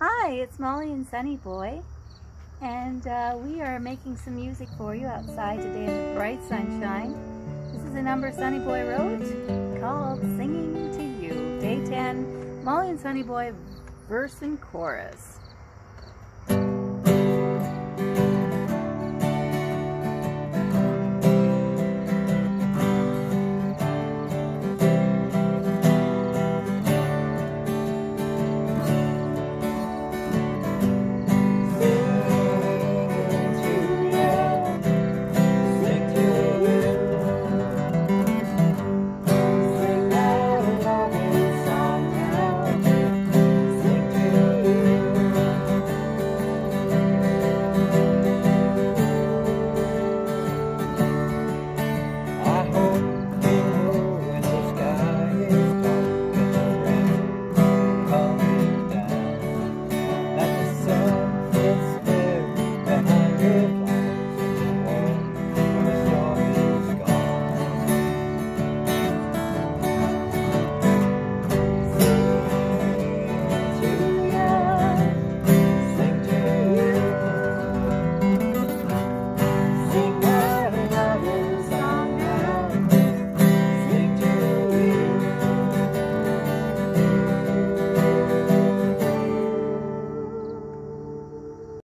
Hi, it's Molly and Sonnyboy, and uh, we are making some music for you outside today in the bright sunshine. This is a number Sonnyboy wrote called Singing to You. Day 10, Molly and Sonnyboy, verse and chorus.